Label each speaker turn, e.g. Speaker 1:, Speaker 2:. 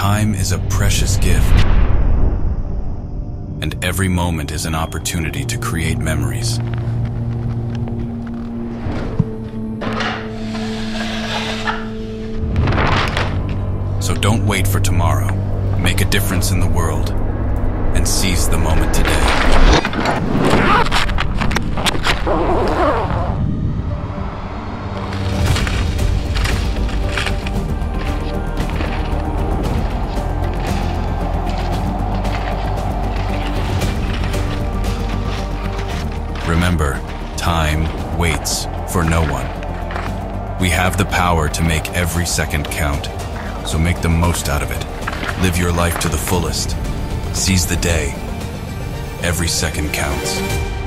Speaker 1: Time is a precious gift. And every moment is an opportunity to create memories. So don't wait for tomorrow. Make a difference in the world. And seize the moment today. Remember, time waits for no one. We have the power to make every second count, so make the most out of it. Live your life to the fullest. Seize the day. Every second counts.